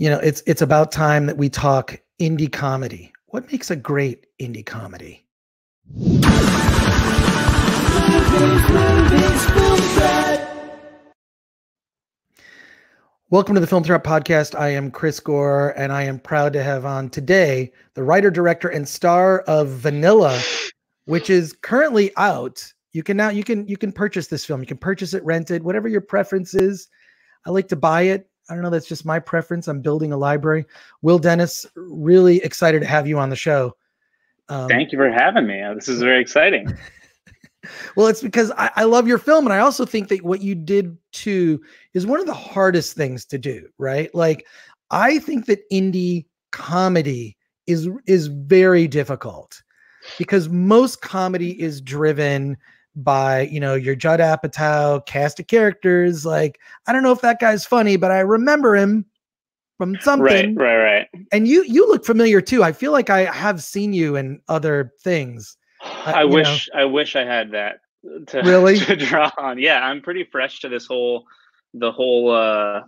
you know, it's it's about time that we talk indie comedy. What makes a great indie comedy? Welcome to the Film Threat Podcast. I am Chris Gore, and I am proud to have on today the writer, director, and star of Vanilla, which is currently out. You can now you can you can purchase this film. You can purchase it rented, whatever your preference is. I like to buy it. I don't know. That's just my preference. I'm building a library. Will Dennis, really excited to have you on the show. Um, Thank you for having me. This is very exciting. well, it's because I, I, love your film, and I also think that what you did too is one of the hardest things to do. Right? Like, I think that indie comedy is is very difficult because most comedy is driven by you know your Judd Apatow cast of characters. Like I don't know if that guy's funny, but I remember him from something. Right, right, right. And you you look familiar too. I feel like I have seen you in other things. Uh, I wish know. I wish I had that to really to draw on. Yeah, I'm pretty fresh to this whole the whole uh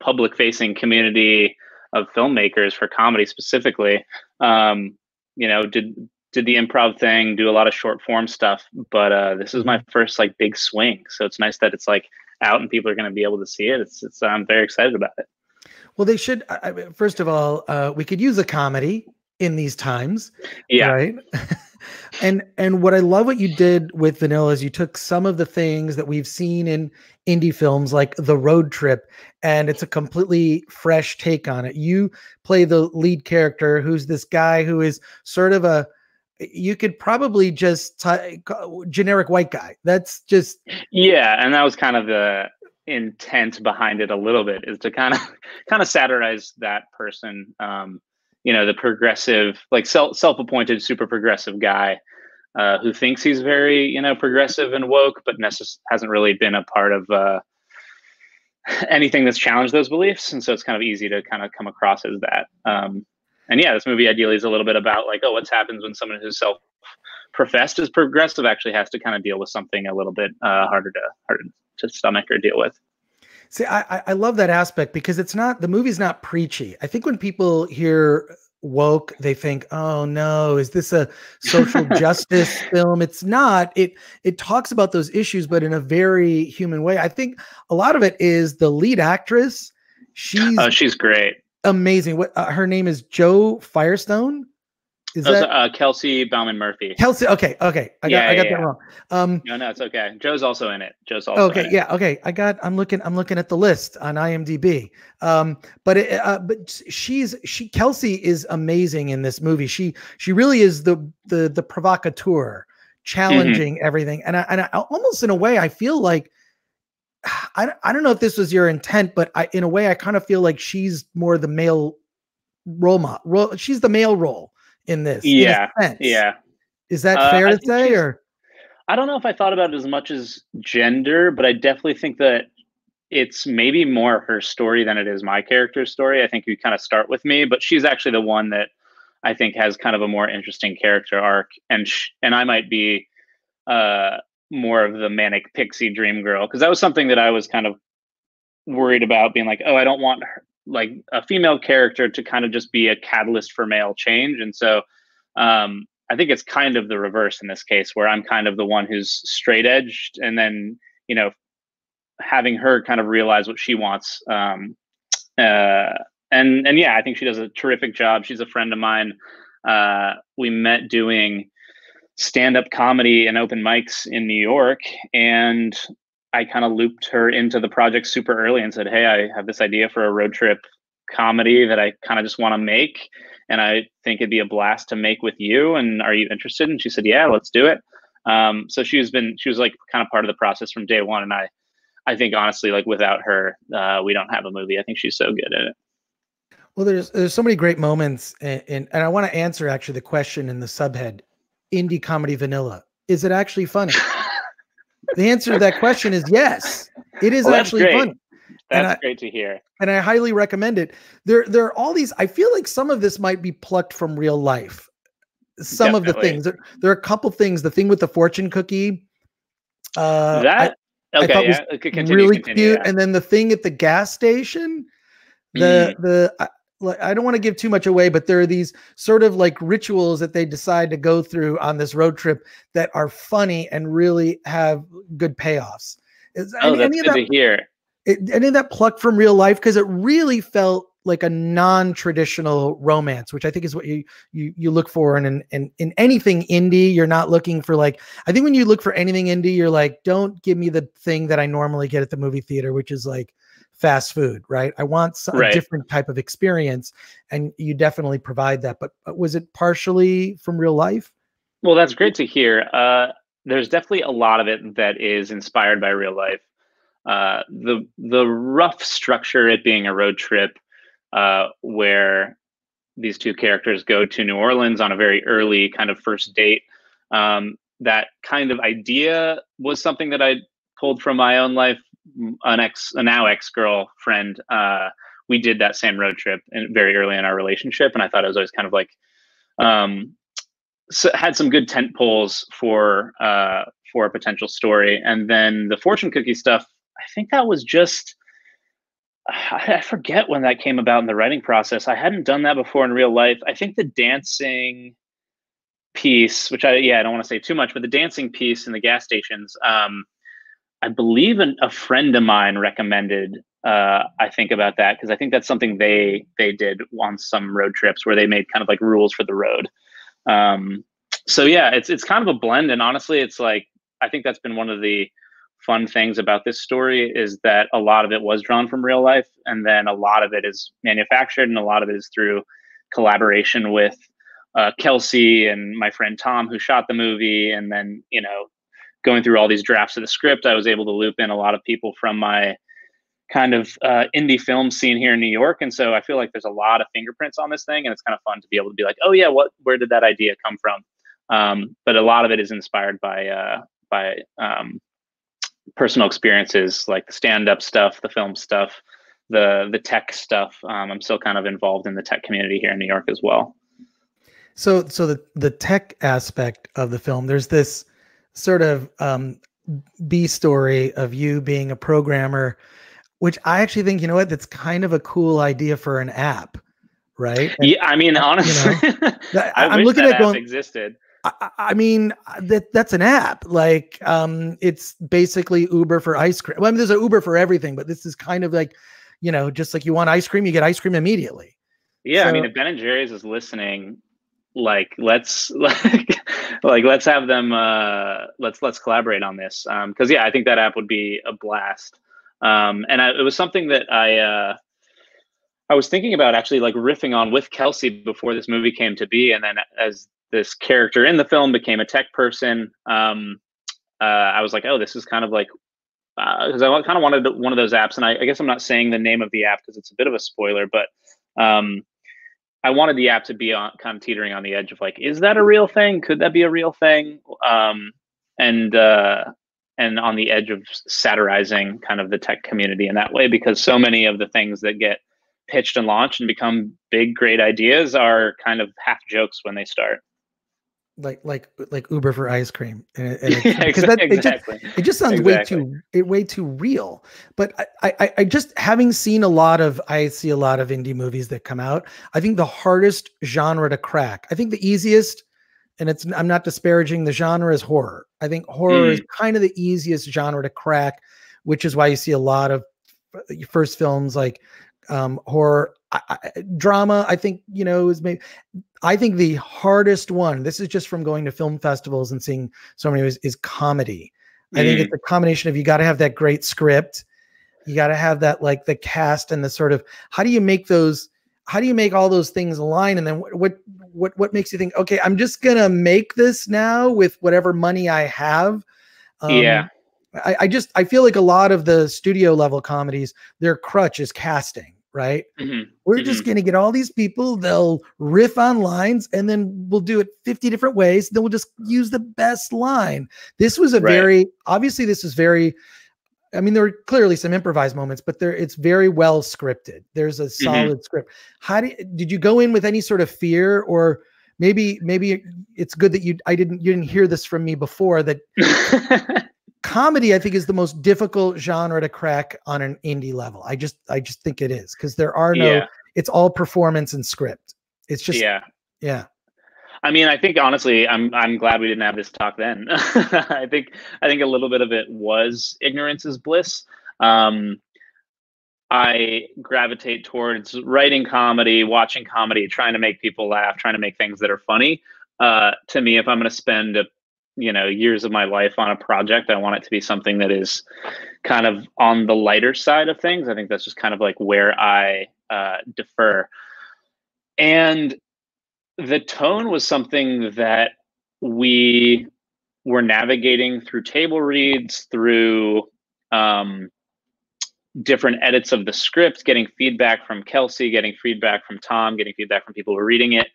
public facing community of filmmakers for comedy specifically. Um, you know, did did the improv thing, do a lot of short form stuff, but uh, this is my first like big swing. So it's nice that it's like out and people are going to be able to see it. It's, it's I'm very excited about it. Well, they should. I, first of all, uh, we could use a comedy in these times. Yeah. Right. and and what I love what you did with Vanilla is you took some of the things that we've seen in indie films like The Road Trip, and it's a completely fresh take on it. You play the lead character, who's this guy who is sort of a you could probably just t- generic white guy. That's just yeah, and that was kind of the intent behind it a little bit is to kind of kind of satirize that person. Um, you know, the progressive, like self self-appointed super progressive guy uh, who thinks he's very you know progressive and woke, but necess- hasn't really been a part of. Uh, anything that's challenged those beliefs and so it's kind of easy to kind of come across as that um, and yeah, this movie ideally is a little bit about like, oh, what happens when someone who's self professed as progressive actually has to kind of deal with something a little bit uh, harder to harder to stomach or deal with. See, I I love that aspect because it's not the movie's not preachy. I think when people hear woke, they think, "Oh no, is this a social justice film?" It's not. It it talks about those issues, but in a very human way. I think a lot of it is the lead actress. She's oh, she's great amazing. What uh, her name is Jo Firestone. Is that, that uh, Kelsea Bauman Murphy? Kelsea. Okay, okay. I got yeah, I got yeah, that wrong. Um, no, no, it's okay. Jo's also in it. Jo's also okay. Yeah, okay. I got. I'm looking. I'm looking at the list on IMDb. Um, but it, uh, but she's she Kelsea is amazing in this movie. She she really is the the the provocateur, challenging mm-hmm. everything. And I and I, almost in a way I feel like I, I don't know if this was your intent, but I, in a way, I kind of feel like she's more the male role model. Role, she's the male role in this. Yeah. In yeah. Is that uh, fair to say? Or I don't know if I thought about it as much as gender, but I definitely think that it's maybe more her story than it is my character's story. I think you kind of start with me, but she's actually the one that I think has kind of a more interesting character arc, and sh- and I might be uh, more of the manic pixie dream girl because that was something that I was kind of worried about being like, oh, I don't want her, like a female character to kind of just be a catalyst for male change. And so um, I think it's kind of the reverse in this case, where I'm kind of the one who's straight edged, and then you know, having her kind of realize what she wants. Um, uh, and and yeah, I think she does a terrific job. She's a friend of mine. Uh, we met doing stand-up comedy and open mics in New York and I kind of looped her into the project super early and said, "Hey, I have this idea for a road trip comedy that I kind of just want to make and I think it'd be a blast to make with you and are you interested?" And she said, "Yeah, let's do it." Um, so she's been she was like kind of part of the process from day one and I I think honestly like without her uh, we don't have a movie. I think she's so good at it. Well, there's there's so many great moments, and, and, and I want to answer actually the question in the subhead indie comedy vanilla? Is it actually funny? the answer to that question is yes. It is well, actually great. funny. That's I, great to hear. And I highly recommend it. There, there are all these. I feel like some of this might be plucked from real life. Some Definitely. of the things. There, there, are a couple things. The thing with the fortune cookie. Uh, that I, okay, I yeah. was continue, really continue, cute. Yeah. And then the thing at the gas station. the mm. the I don't want to give too much away, but there are these sort of like rituals that they decide to go through on this road trip that are funny and really have good payoffs. Is oh, any, that's any good that, to hear. It, any of that pluck from real life because it really felt like a non-traditional romance, which I think is what you you you look for in in in anything indie. You're not looking for like I think when you look for anything indie, you're like, don't give me the thing that I normally get at the movie theater, which is like fast food, right? I want some, right. different type of experience, and you definitely provide that. But, but was it partially from real life? Well, that's great to hear. Uh, there's definitely a lot of it that is inspired by real life. Uh, the the rough structure, it being a road trip, uh, where these two characters go to New Orleans on a very early kind of first date. Um, that kind of idea was something that I pulled from my own life an ex, a now ex girlfriend, uh, we did that same road trip very early in our relationship, and I thought it was always kind of like, um, so had some good tent poles for uh, for a potential story, and then the fortune cookie stuff. I think that was just. I forget when that came about in the writing process. I hadn't done that before in real life. I think the dancing piece, which I yeah I don't want to say too much, but the dancing piece in the gas stations. Um, I believe an, a friend of mine recommended uh, I think about that because I think that's something they they did on some road trips where they made kind of like rules for the road. Um, so yeah, it's it's kind of a blend, and honestly, it's like I think that's been one of the fun things about this story is that a lot of it was drawn from real life, and then a lot of it is manufactured, and a lot of it is through collaboration with uh, Kelsea and my friend Tom who shot the movie, and then you know going through all these drafts of the script, I was able to loop in a lot of people from my kind of uh, indie film scene here in New York, and so I feel like there's a lot of fingerprints on this thing, and it's kind of fun to be able to be like, oh yeah, what where did that idea come from? Um, but a lot of it is inspired by uh, by um, personal experiences, like the stand-up stuff, the film stuff, the the tech stuff. Um, I'm still kind of involved in the tech community here in New York as well. So, so the the tech aspect of the film, there's this sort of um, B story of you being a programmer, which I actually think, you know what, that's kind of a cool idea for an app, right? And, yeah, I mean, honestly, you know, I am looking at going existed. I, I, mean that that's an app. Like um, it's basically Uber for ice cream. Well, I mean, there's an Uber for everything, but this is kind of like, you know, just like you want ice cream, you get ice cream immediately. Yeah, so, I mean, if Ben and Jerry's is listening, like let's like like let's have them uh let's let's collaborate on this um because yeah i think that app would be a blast. Um and I, it was something that i uh i was thinking about actually like riffing on with kelsea before this movie came to be and then as this character in the film became a tech person um uh i was like oh this is kind of like because uh, I kind of wanted one of those apps, and I, I guess I'm not saying the name of the app because it's a bit of a spoiler, but um, I wanted the app to be on kind of teetering on the edge of like, is that a real thing? Could that be a real thing? Um, and uh, and on the edge of satirizing kind of the tech community in that way, because so many of the things that get pitched and launched and become big, great ideas are kind of half jokes when they start like like like Uber for ice cream, and, and it, yeah, exactly. That, it, just, it just sounds exactly. way too it way too real. But I, I I just having seen a lot of I see a lot of indie movies that come out. I think the hardest genre to crack. I think the easiest, and it's I'm not disparaging the genre is horror. I think horror mm. is kind of the easiest genre to crack, which is why you see a lot of uh, first films like um, horror I, I, drama i think you know is maybe i think the hardest one this is just from going to film festivals and seeing so many is, is comedy mm. i think it's mm. a combination of you got to have that great script you got to have that like the cast and the sort of how do you make those how do you make all those things align and then what what what, what makes you think okay i'm just gonna make this now with whatever money i have um, yeah I, I just i feel like a lot of the studio level comedies their crutch is casting right? Mm-hmm. We're mm-hmm. just going to get all these people, they'll riff on lines, and then we'll do it 50 different ways. Then we'll just use the best line. This was a right. very, obviously, this is very, I mean, there were clearly some improvised moments, but there it's very well scripted. There's a mm-hmm. solid mm-hmm. script. How did did you go in with any sort of fear or maybe maybe it's good that you I didn't you didn't hear this from me before that comedy i think is the most difficult genre to crack on an indie level i just i just think it is because there are no yeah. it's all performance and script it's just yeah yeah I mean, I think honestly, I'm I'm glad we didn't have this talk then. I think I think a little bit of it was ignorance is bliss. Um, I gravitate towards writing comedy, watching comedy, trying to make people laugh, trying to make things that are funny. Uh, to me, if I'm going to spend a you know years of my life on a project i want it to be something that is kind of on the lighter side of things. I think that's just kind of like where i uh, defer. And the tone was something that we were navigating through table reads through um, different edits of the script getting feedback from kelsea getting feedback from tom getting feedback from people who were reading it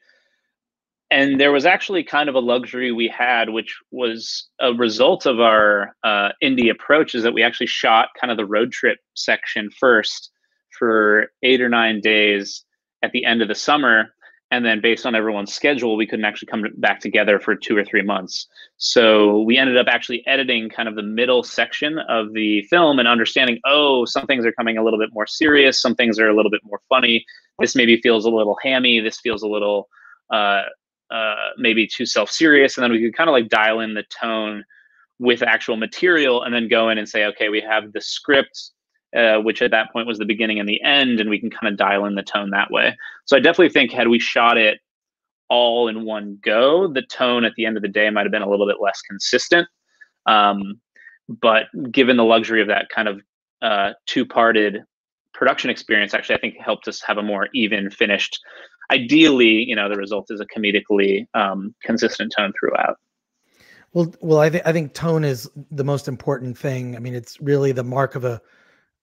and there was actually kind of a luxury we had, which was a result of our uh, indie approach, is that we actually shot kind of the road trip section first for eight or nine days at the end of the summer. And then, based on everyone's schedule, we couldn't actually come back together for two or three months. So, we ended up actually editing kind of the middle section of the film and understanding oh, some things are coming a little bit more serious, some things are a little bit more funny. This maybe feels a little hammy, this feels a little uh, uh, maybe too self serious, and then we could kind of like dial in the tone with actual material, and then go in and say, okay, we have the script, uh, which at that point was the beginning and the end, and we can kind of dial in the tone that way. So I definitely think had we shot it all in one go, the tone at the end of the day might have been a little bit less consistent. Um, but given the luxury of that kind of uh, two-parted production experience, actually, I think helped us have a more even finished ideally, you know, the result is a comedically um, consistent tone throughout. Well, well, I think I think tone is the most important thing. I mean, it's really the mark of a,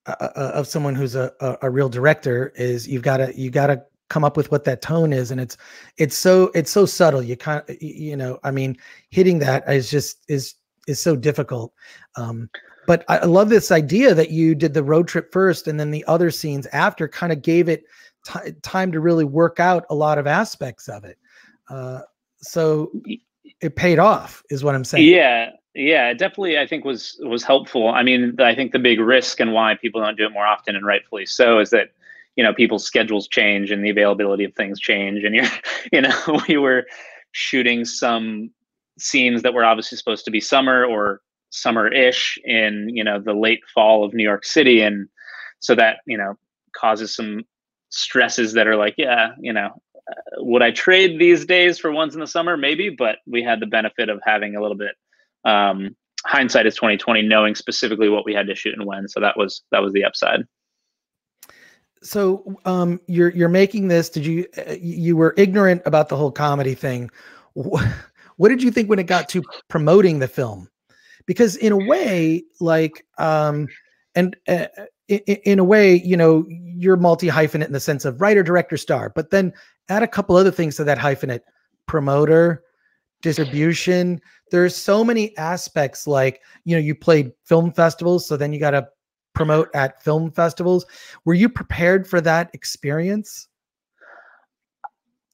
a, a of someone who's a, a, a real director. Is you've got to you got to come up with what that tone is, and it's it's so it's so subtle. You kind you know, I mean, hitting that is just is is so difficult. Um, but I love this idea that you did the road trip first, and then the other scenes after kind of gave it t- time to really work out a lot of aspects of it. Uh, so it paid off, is what I'm saying. Yeah, yeah, definitely. I think was was helpful. I mean, I think the big risk and why people don't do it more often, and rightfully so, is that you know people's schedules change and the availability of things change, and you're, you know, we were shooting some scenes that were obviously supposed to be summer or summer-ish in you know the late fall of New York City, and so that you know causes some stresses that are like, yeah, you know, uh, would I trade these days for ones in the summer? Maybe, but we had the benefit of having a little bit um, hindsight is 2020, knowing specifically what we had to shoot and when. So that was that was the upside. So um, you're you're making this. Did you uh, you were ignorant about the whole comedy thing? What did you think when it got to promoting the film? Because in a way, like um, and uh, in, in a way, you know, you're multi hyphenate in the sense of writer, director, star, but then add a couple other things to that hyphenate promoter, distribution. There's so many aspects like, you know, you played film festivals, so then you got to promote at film festivals. Were you prepared for that experience?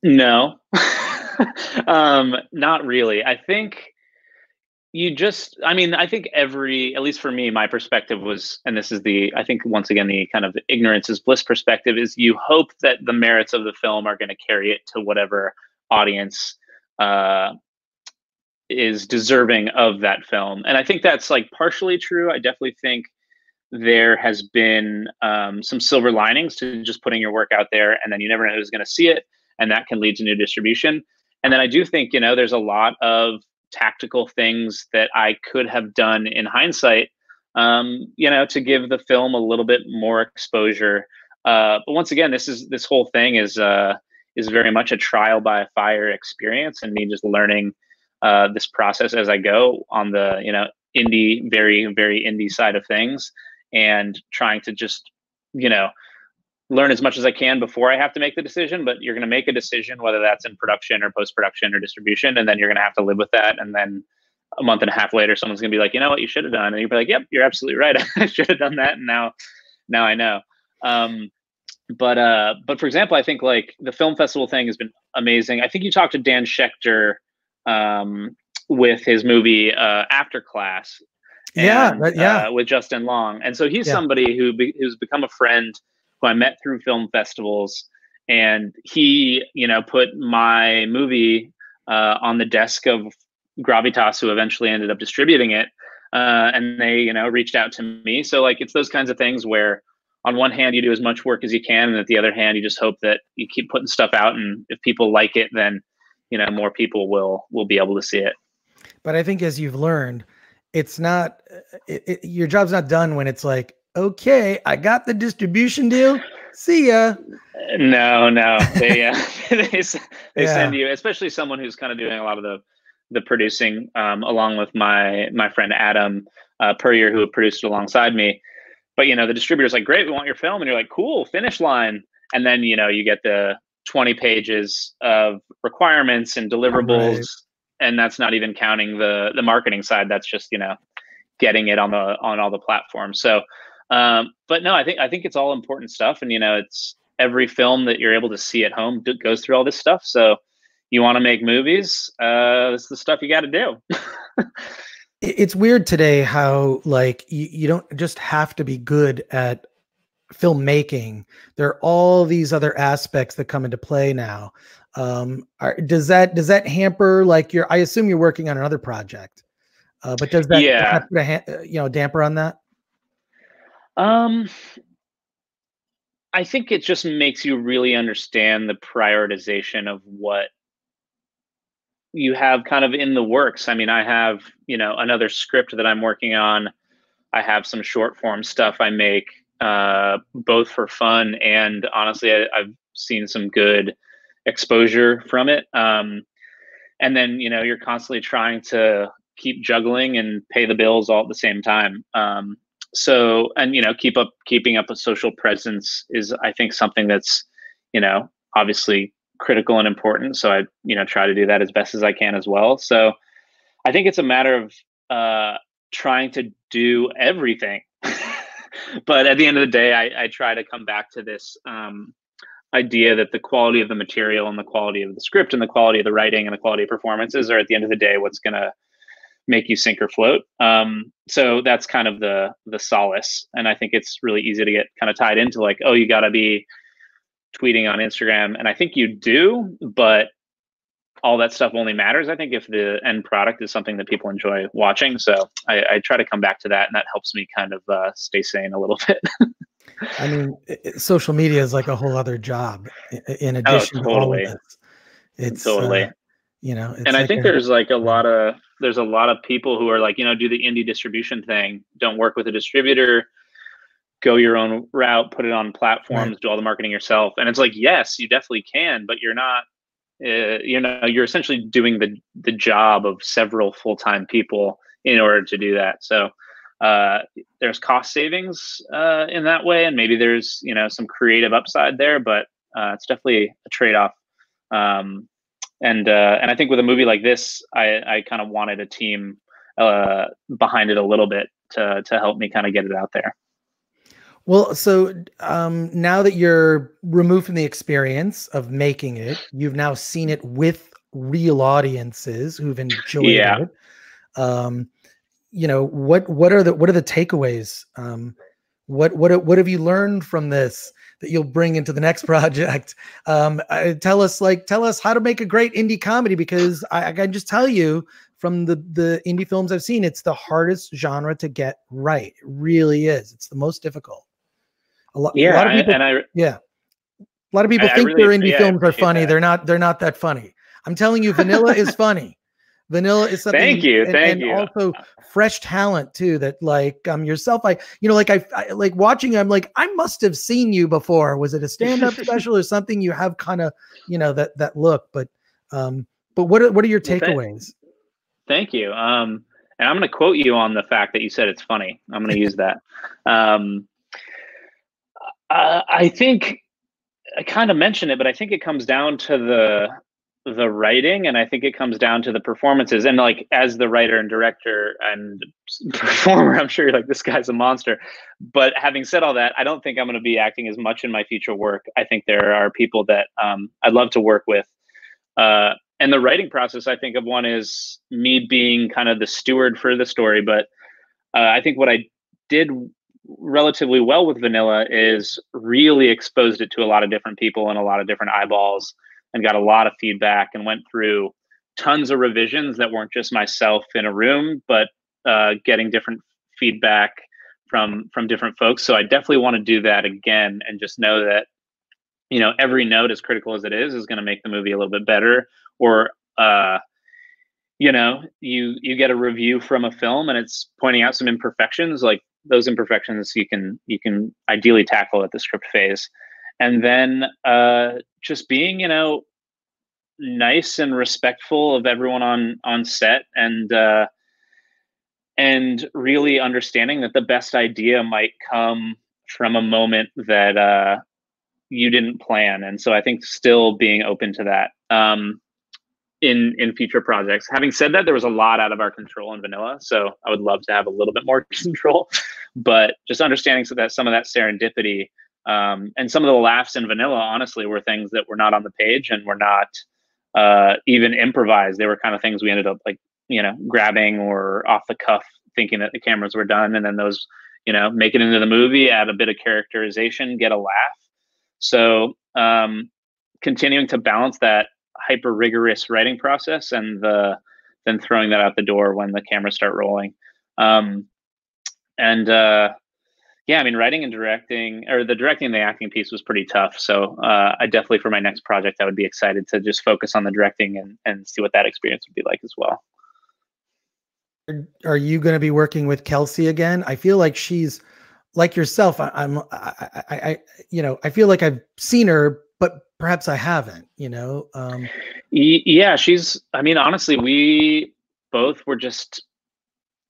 No, um, not really. I think you just i mean i think every at least for me my perspective was and this is the i think once again the kind of ignorance is bliss perspective is you hope that the merits of the film are going to carry it to whatever audience uh, is deserving of that film. And i think that's like partially true. I definitely think there has been um, some silver linings to just putting your work out there and then you never know who's going to see it and that can lead to new distribution. And then i do think you know there's a lot of tactical things that I could have done in hindsight, um, you know, to give the film a little bit more exposure. Uh, but once again, this is this whole thing is uh, is very much a trial by fire experience, and me just learning uh, this process as I go on the you know indie, very very indie side of things, and trying to just you know learn as much as I can before I have to make the decision. But you're going to make a decision, whether that's in production or post production or distribution, and then you're going to have to live with that. And then a month and a half later, someone's going to be like, you know what, you should have done, and you'll be like, yep, you're absolutely right. I should have done that, and now, now I know. Um, but uh, but for example, I think like the film festival thing has been amazing. I think you talked to Dan Schechter um, with his movie uh, After Class, yeah, and, yeah, uh, with Justin Long, and so he's yeah. somebody who be, who's become a friend I met through film festivals, and he, you know, put my movie uh, on the desk of Gravitas, who eventually ended up distributing it, uh, and they, you know, reached out to me. So like, it's those kinds of things where, on one hand, you do as much work as you can, and at the other hand, you just hope that you keep putting stuff out, and if people like it, then you know more people will will be able to see it. But I think as you've learned, it's not it, it, your job's not done when it's like, okay, I got the distribution deal. See ya. No, no, they uh, they, they Yeah. send you, especially someone who's kind of doing a lot of the the producing, um, along with my my friend Adam uh, Purrier, who produced alongside me. But you know, the distributor's like, "Great, we want your film," and you're like, "Cool, finish line." And then you know, you get the 20 pages of requirements and deliverables, Right. and that's not even counting the the marketing side. That's just you know, getting it on the on all the platforms. So, um, but no, I think I think it's all important stuff, and you know, it's every film that you're able to see at home goes through all this stuff. So, you want to make movies? Uh, this is the stuff you got to do. It's weird today how like you, you don't just have to be good at filmmaking. There are all these other aspects that come into play now. Um, are, does that does that hamper like your? I assume you're working on another project, uh, but does that, does Yeah. that put a ha- uh, you know damper on that? Um, I think it just makes you really understand the prioritization of what you have kind of in the works. I mean, I have, you know, another script that I'm working on. I have some short form stuff I make, uh, both for fun and honestly, I, I've seen some good exposure from it. Um, and then, you know, you're constantly trying to keep juggling and pay the bills all at the same time. Um, so and you know keep up keeping up a social presence is i think something that's you know obviously critical and important. So i you know try to do that as best as i can as well. So i think it's a matter of uh trying to do everything. But at the end of the day i, I try to come back to this um idea that the quality of the material and the quality of the script and the quality of the writing and the quality of performances are at the end of the day what's going to make you sink or float. Um, so that's kind of the the solace, and I think it's really easy to get kind of tied into like, oh, you got to be tweeting on Instagram, and I think you do, but all that stuff only matters. I think if the end product is something that people enjoy watching. So I, I try to come back to that, and that helps me kind of uh, stay sane a little bit. I mean, i- i- social media is like a whole other job in addition to all of totally. this. It's totally. uh, you know, it's and I think a- there's like a lot of there's a lot of people who are like, you know, do the indie distribution thing. Don't work with a distributor. Go your own route. Put it on platforms. Do all the marketing yourself. And it's like, yes, you definitely can, but you're not. Uh, you know, you're essentially doing the the job of several full time people in order to do that. So uh, there's cost savings uh, in that way, and maybe there's you know some creative upside there, but uh, it's definitely a trade off. Um, and uh, and I think with a movie like this, I, I kind of wanted a team uh, behind it a little bit to to help me kind of get it out there. Well, so um, now that you're removed from the experience of making it, you've now seen it with real audiences who've enjoyed Yeah. it. Um, you know what? What are the what are the takeaways? Um, what what what have you learned from this that you'll bring into the next project? Um, uh, tell us like tell us how to make a great indie comedy because I, I can just tell you from the the indie films I've seen, it's the hardest genre to get right. It really is. It's the most difficult. A lot, a lot of people, and I yeah, a lot of people I think really their indie yeah, films are funny. that. They're not. They're not that funny. I'm telling you, Vanilla is funny. Vanilla is something. Thank you, and, thank and you. Also, fresh talent too. That like um yourself. I you know like I, I like watching. I'm like I must have seen you before. Was it a stand up special or something? You have kind of you know that that look. But um but what are, what are your takeaways? Thank you. Um, and I'm going to quote you on the fact that you said it's funny. I'm going to use that. Um, uh, I think I kind of mentioned it, but I think it comes down to the the writing, and I think it comes down to the performances. And like as the writer and director and performer, I'm sure you're like this guy's a monster. But having said all that, I don't think I'm going to be acting as much in my future work. I think there are people that um, I'd love to work with. Uh, and the writing process, I think of one is me being kind of the steward for the story, but uh, I think what I did relatively well with vanilla is really exposed it to a lot of different people and a lot of different eyeballs and got a lot of feedback and went through tons of revisions that weren't just myself in a room but uh, getting different feedback from from different folks. So i definitely want to do that again and just know that you know every note as critical as it is is going to make the movie a little bit better or uh you know you you get a review from a film and it's pointing out some imperfections like those imperfections you can you can ideally tackle at the script phase and then uh just being you know nice and respectful of everyone on on set and uh and really understanding that the best idea might come from a moment that uh you didn't plan. And so i think still being open to that um in in future projects. Having said that there was a lot out of our control in vanilla so i would love to have a little bit more control. But just understanding so that some of that serendipity um, and some of the laughs in vanilla honestly were things that were not on the page and were not uh, even improvised. They were kind of things we ended up like you know grabbing or off the cuff thinking that the cameras were done. And then those you know make it into the movie add a bit of characterization get a laugh. So um, continuing to balance that hyper rigorous writing process and the then throwing that out the door when the cameras start rolling. Um, and uh, yeah, I mean, writing and directing, or the directing and the acting piece was pretty tough. So uh, I definitely, for my next project, I would be excited to just focus on the directing and, and see what that experience would be like as well. Are you going to be working with Kelsea again? I feel like she's like yourself, I, am I, I, I, you know, I feel like I've seen her, but perhaps I haven't, you know? Um, yeah, she's, I mean, honestly, we both were just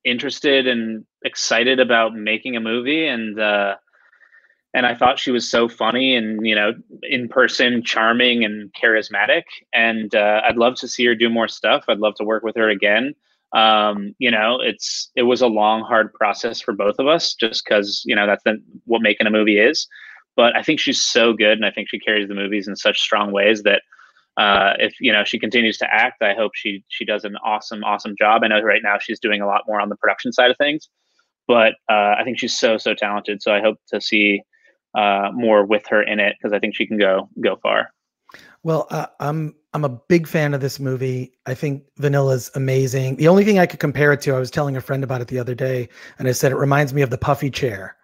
interested and excited about making a movie. And, uh, and I thought she was so funny and, you know, in person, charming and charismatic. And uh, I'd love to see her do more stuff. I'd love to work with her again um, you know, it's it was a long, hard process for both of us, just because you know that's the, what making a movie is. But I think she's so good, and I think she carries the movies in such strong ways that uh, if you know she continues to act, I hope she she does an awesome, awesome job. I know right now she's doing a lot more on the production side of things, but uh, I think she's so so talented. So I hope to see uh, more with her in it because I think she can go go far. Well, uh, I'm I'm a big fan of this movie. I think Vanilla's amazing. The only thing I could compare it to, I was telling a friend about it the other day, and I said it reminds me of the puffy chair.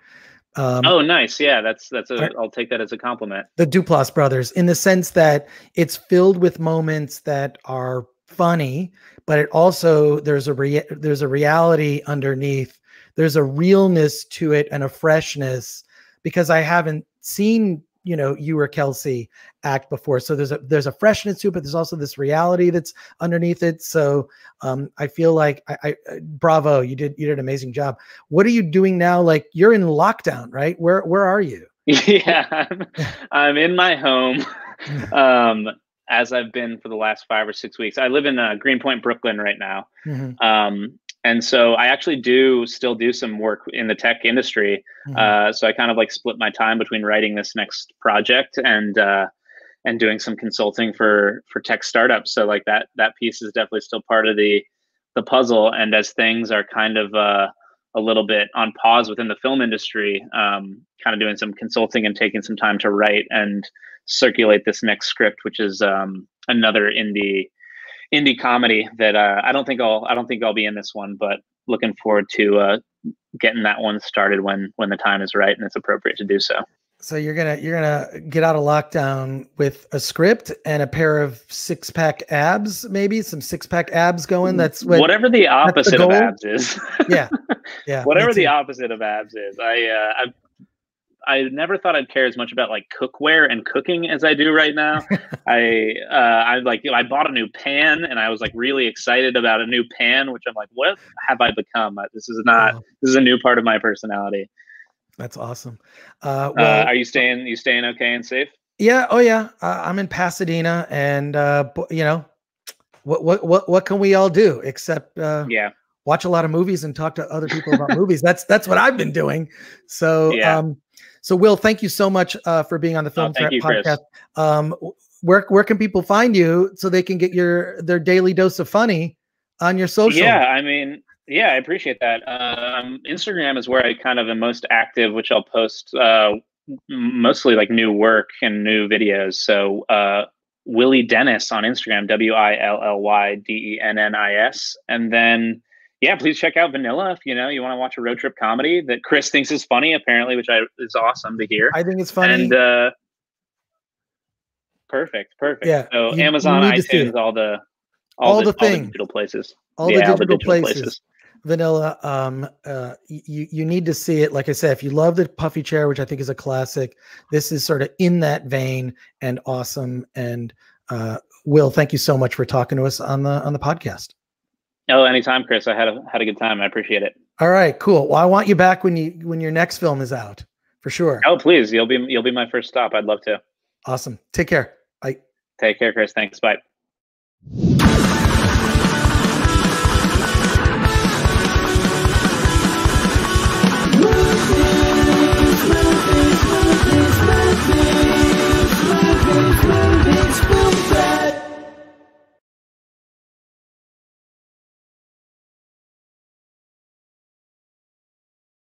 Um, oh, nice. Yeah, that's that's a. I'll take that as a compliment. The Duplass brothers, in the sense that it's filled with moments that are funny, but it also there's a rea- there's a reality underneath. There's a realness to it and a freshness because I haven't seen you know you or Kelsea act before. So there's a there's a freshness to it, but there's also this reality that's underneath it. So um, I feel like I, I uh, bravo, you did you did an amazing job. What are you doing now? Like you're in lockdown, right? Where where are you? Yeah, I'm, I'm in my home. um, as I've been for the last five or six weeks. I live in uh, Greenpoint, Brooklyn right now. Mm-hmm. Um, and so I actually do still do some work in the tech industry. Mm-hmm. Uh, so I kind of like split my time between writing this next project and uh, and doing some consulting for for tech startups. So like that that piece is definitely still part of the the puzzle. And as things are kind of uh, a little bit on pause within the film industry, um, kind of doing some consulting and taking some time to write and circulate this next script, which is um, another indie indie comedy that uh, I don't think I'll I don't think I'll be in this one, but looking forward to uh, getting that one started when when the time is right and it's appropriate to do so. So you're gonna you're gonna get out of lockdown with a script and a pair of six pack abs, maybe some six pack abs going. That's what, whatever the opposite the of abs is. yeah, yeah. whatever the opposite of abs is. I uh, I've I never thought I'd care as much about like cookware and cooking as I do right now. I uh, I like I bought a new pan and I was like really excited about a new pan, which I'm like, what have I become? Uh, this is not. Oh. This is a new part of my personality. That's awesome. Uh, uh well, uh, are you staying? You staying okay and safe? Yeah. Oh yeah. I'm in Pasadena, and uh, you know, what what what what can we all do except yeah watch a lot of movies and talk to other people about movies. That's that's what I've been doing. So yeah. um, so, Will, thank you so much uh, for being on the oh, Film oh, Threat podcast. Um, where where can people find you so they can get your their daily dose of funny on your social? Yeah, I mean, Yeah, I appreciate that. Um, Instagram is where I kind of am most active, which I'll post uh, mostly like new work and new videos. So uh, Willie Dennis on Instagram, W I L L Y D E N N I S, and then yeah, please check out Vanilla if you know you want to watch a road trip comedy that Chris thinks is funny, apparently, which I is awesome to hear. I think it's funny. And uh, perfect, perfect. Yeah, So you- Amazon, iTunes, all the All the All thing. the digital places. all Yeah, the digital, places. Vanilla. Um, uh, you you need to see it. Like I said, if you love the puffy chair, which I think is a classic, this is sort of in that vein and awesome. And uh, Will, thank you so much for talking to us on the on the podcast. Oh, anytime, Chris. I had a had a good time. I appreciate it. All right, cool. Well, I want you back when you when your next film is out for sure. Oh, please, you'll be you'll be my first stop. I'd love to. Awesome. Take care. i Take care, Chris. Thanks. Bye.